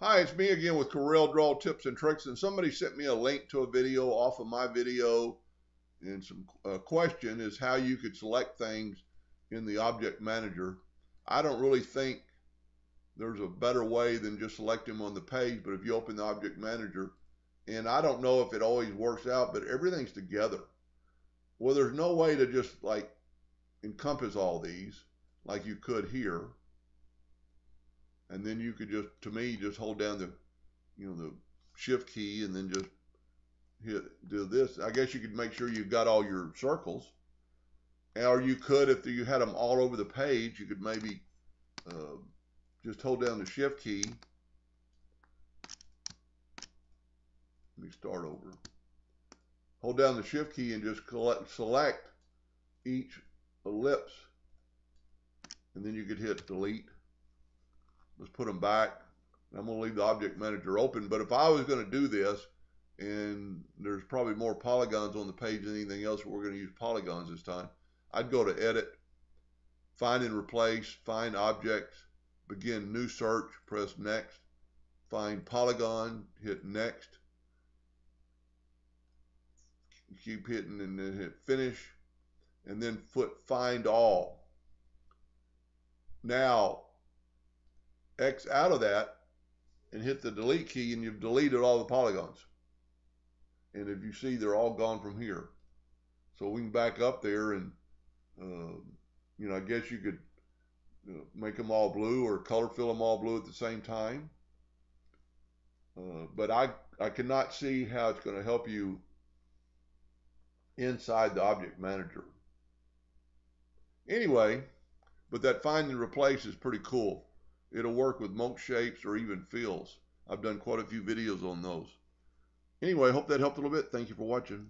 Hi, it's me again with Corel Draw Tips and Tricks, and somebody sent me a link to a video off of my video, and some uh, question is how you could select things in the Object Manager. I don't really think there's a better way than just select them on the page, but if you open the Object Manager, and I don't know if it always works out, but everything's together. Well, there's no way to just like encompass all these like you could here and then you could just to me just hold down the you know the shift key and then just hit do this. I guess you could make sure you've got all your circles. Or you could if you had them all over the page you could maybe uh, just hold down the shift key. Let me start over. Hold down the shift key and just collect, select each ellipse. And then you could hit delete let's put them back. I'm going to leave the object manager open. But if I was going to do this, and there's probably more polygons on the page than anything else, we're going to use polygons this time. I'd go to edit, find and replace, find objects, begin new search, press next, find polygon, hit next, keep hitting and then hit finish, and then put find all. Now, X out of that and hit the delete key and you've deleted all the polygons. And if you see, they're all gone from here. So we can back up there and, uh, you know, I guess you could you know, make them all blue or color fill them all blue at the same time. Uh, but I, I cannot see how it's going to help you inside the object manager. Anyway, but that find and replace is pretty cool. It'll work with most shapes or even fills. I've done quite a few videos on those. Anyway, I hope that helped a little bit. Thank you for watching.